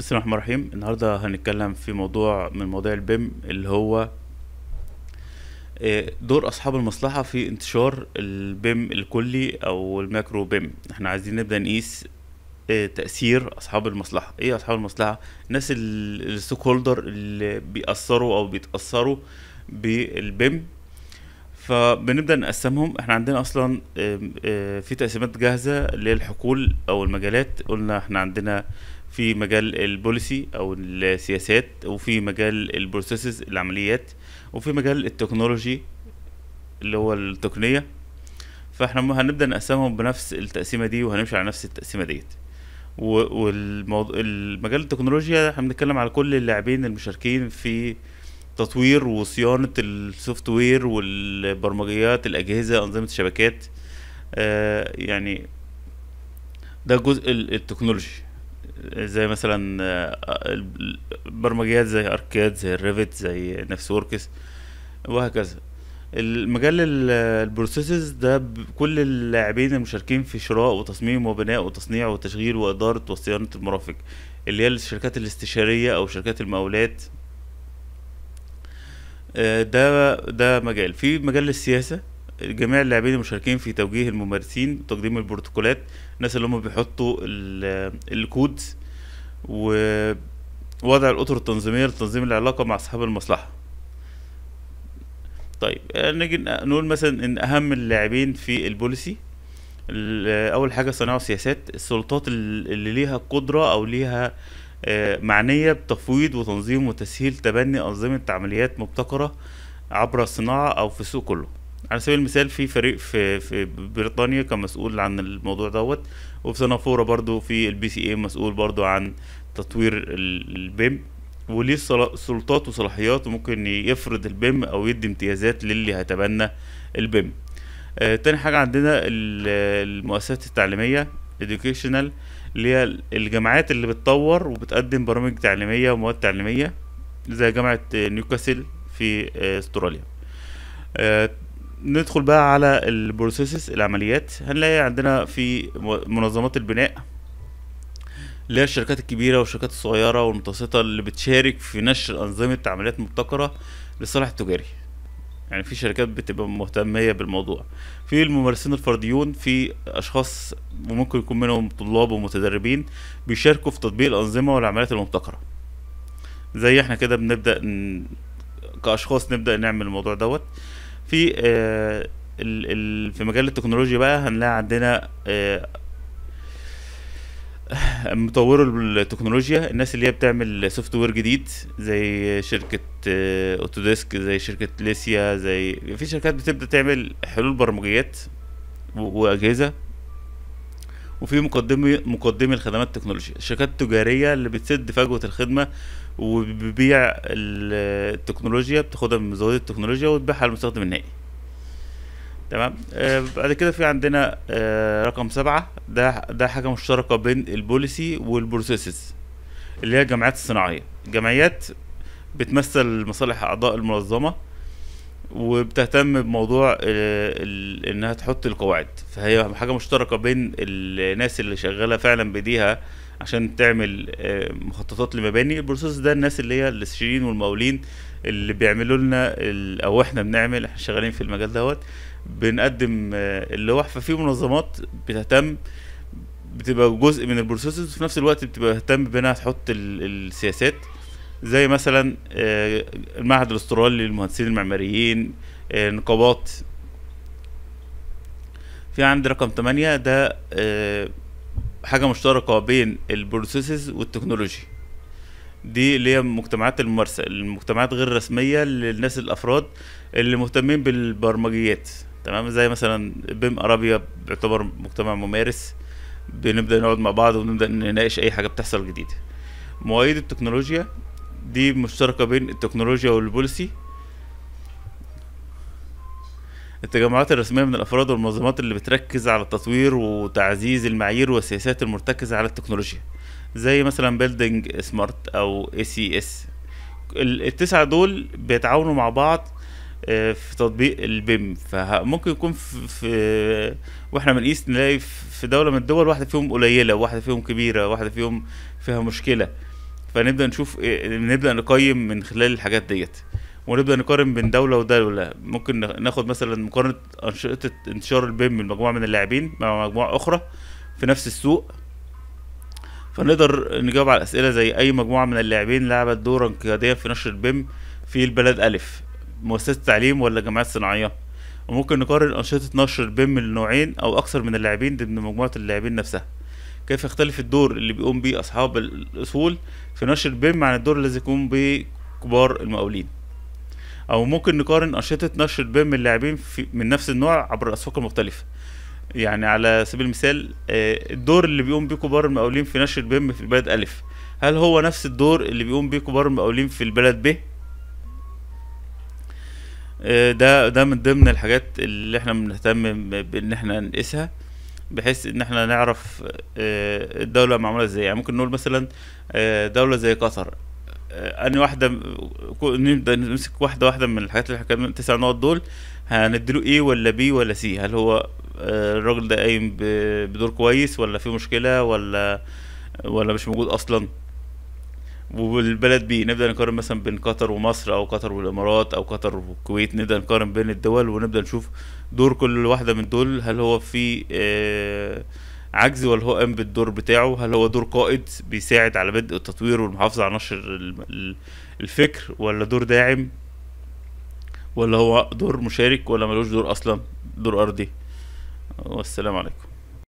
بسم الله الرحمن الرحيم. النهارده هنتكلم في موضوع من مواضيع ال BIM اللي هو آه، دور أصحاب المصلحة في انتشار ال BIM الكلي أو ال macro BIM. إحنا عايزين نبدأ نقيس آه، تأثير أصحاب المصلحة. إيه أصحاب المصلحة؟ الناس ال stakeholder اللي بيأثروا أو بيتأثروا بال BIM. فبنبدأ نقسمهم. إحنا عندنا أصلا آه، في تقسيمات جاهزة للحقول أو المجالات. قلنا إحنا عندنا في مجال ال policy أو السياسات وفي مجال ال processes العمليات وفي مجال ال technology اللي هو التقنية. فإحنا هنبدأ نقسمهم بنفس التقسيمة دي وهنمشي على نفس التقسيمة ديت. والموضوع المجال التكنولوجيا إحنا بنتكلم على كل اللاعبين المشاركين في تطوير وصيانة ال software والبرمجيات الأجهزة أنظمة الشبكات. آه يعني ده جزء ال- ال technology. زي مثلا آه، ال- البرمجيات زي ArchiCAD زي ال Revit زي Navisworks وهكذا. المجال ال- ال processes ده كل اللاعبين المشاركين في شراء وتصميم وبناء وتصنيع وتشغيل وإدارة وصيانة المرافق اللي هي الشركات الاستشارية أو شركات المقاولات. آه، ده ده مجال. في مجال السياسة جميع اللاعبين المشاركين في توجيه الممارسين وتقديم البروتوكولات الناس اللي هم بيحطوا ال- الكود ووضع الأطر التنظيمية لتنظيم العلاقة مع أصحاب المصلحة. طيب آه، نيجي نقول مثلا إن أهم اللاعبين في البوليسي. ال- أول حاجة صناعة السياسات السلطات ال- اللي ليها قدرة أو ليها آه، معنية بتفويض وتنظيم وتسهيل تبني أنظمة عمليات مبتكرة عبر الصناعة أو في السوق كله. على سبيل المثال في فريق في في بريطانيا كان مسؤول عن الموضوع دوت وفي سنغافورة برضو في ال BCA مسؤول برضو عن تطوير ال- ال BIM وليه سلطات وصلاحيات وممكن يفرض ال BIM أو يدي امتيازات للي هيتبنى ال BIM آه تاني حاجة عندنا ال- المؤسسات التعليمية educational اللي هي الجامعات اللي بتطور وبتقدم برامج تعليمية ومواد تعليمية زي جامعة نيوكاسل في آه، استراليا. آه، ندخل بقى على ال processes العمليات. هنلاقي عندنا في منظمات البناء اللي هي الشركات الكبيرة والشركات الصغيرة والمتوسطة اللي بتشارك في نشر أنظمة عمليات مبتكرة للصالح التجاري. يعني في شركات بتبقى مهتمية بالموضوع. في الممارسين الفرديون في أشخاص وممكن يكون منهم طلاب ومتدربين بيشاركوا في تطبيق الأنظمة والعمليات المبتكرة. زي إحنا كده بنبدأ. كأشخاص نبدأ نعمل الموضوع دوت. في آه. في مجال التكنولوجيا بقى هنلاقي عندنا آه مطوروا التكنولوجيا الناس اللي هي بتعمل software جديد زي شركة آه، Autodesk زي شركة ليسيا زي في شركات بتبدأ تعمل حلول برمجيات وأجهزة وفي مقدمي مقدمي الخدمات التكنولوجية الشركات التجارية اللي بتسد فجوة الخدمة وبتبيع ال- التكنولوجيا بتاخدها من مزودات التكنولوجيا وتبيعها للمستخدم النهائي تمام؟ آه بعد كده في عندنا آه رقم سبعة. ده ده حاجة مشتركة بين ال policy وال processes اللي هي الجمعيات الصناعية. الجمعيات بتمثل مصالح أعضاء المنظمة وبتهتم بموضوع إنها تحط القواعد. فهي حاجة مشتركة بين الناس اللي شغالة فعلا بإيديها عشان تعمل آه، مخططات لمباني البروسيس ده الناس اللي هي الاستشاريين والمقاولين اللي بيعملوا لنا أو إحنا بنعمل إحنا شغالين في المجال دوت بنقدم آه، اللوح. ففي منظمات بتهتم بتبقى جزء من ال processes وفي نفس الوقت بتبقى تهتم بإنها تحط ال- السياسات. زي مثلا آه، المعهد الأسترالي للمهندسين المعماريين آه، نقابات في عندي رقم 8 ده آه، حاجة مشتركة بين ال processes وال technology. دي اللي هي مجتمعات الممارسة المجتمعات غير الرسمية للناس الأفراد اللي مهتمين بالبرمجيات. تمام؟ زي مثلا BIM Arabia بيعتبر مجتمع ممارس. بنبدأ نقعد مع بعض ونبدأ نناقش أي حاجة بتحصل جديدة. مواعيد التكنولوجيا. دي مشتركة بين التكنولوجيا وال policy. التجمعات الرسمية من الأفراد والمنظمات اللي بتركز على تطوير وتعزيز المعايير والسياسات المرتكزة على التكنولوجيا. زي مثلا buildingSMART أو ICS التسعة دول بيتعاونوا مع بعض آه، في تطبيق ال BIM فممكن يكون في, في وإحنا بنقيس نلاقي في دولة من الدول واحدة فيهم قليلة واحدة فيهم كبيرة واحدة فيهم فيها مشكلة. فنبدأ نشوف إيه- نبدأ نقيم من خلال الحاجات ديت. ونبدأ نقارن بين دولة ودولة. ممكن ناخد مثلا مقارنة أنشطة انتشار البيم من مجموعة من اللاعبين مع مجموعة أخرى في نفس السوق. فنقدر نجاوب على أسئلة زي أي مجموعة من اللاعبين لعبت دورا قياديا في نشر ال BIM في البلد ألف مؤسسة تعليم ولا جمعيات صناعية. وممكن نقارن أنشطة نشر ال BIM لنوعين أو أكثر من اللاعبين ضمن مجموعة اللاعبين نفسها. كيف يختلف الدور اللي بيقوم به أصحاب الأصول في نشر ال BIM عن الدور الذي يقوم به كبار المقاولين. أو ممكن نقارن أنشطة نشر من اللاعبين من نفس النوع عبر الأسواق المختلفة. يعني على سبيل المثال آه، الدور اللي بيقوم بيه كبار المقاولين في نشر البيم في البلد ألف هل هو نفس الدور اللي بيقوم بيه كبار المقاولين في البلد ب؟ آه، ده ده من ضمن الحاجات اللي إحنا بنهتم بإن إحنا نقيسها. بحيث إن إحنا نعرف آه، الدولة معمولة إزاي. يعني ممكن نقول مثلا آه، دولة زي قطر. آه، م- كو- نبدأ نمسك واحدة واحدة من الحاجات اللي كنا التسع نقط دول. هنديله A ولا B ولا C؟ هل هو الراجل ده قايم بدور كويس ولا في مشكلة ولا ولا مش موجود أصلا؟ والبلد B نبدأ نقارن مثلا بين قطر ومصر أو قطر والإمارات أو قطر والكويت نبدأ نقارن بين الدول ونبدأ نشوف دور كل واحدة من دول هل هو في آه، عجز ولا هو قام بالدور بتاعه هل هو دور قائد بيساعد على بدء التطوير والمحافظة على نشر ال- ال- الفكر ولا دور داعم ولا هو دور مشارك ولا ملوش دور أصلا دور أرضي؟ والسلام عليكم.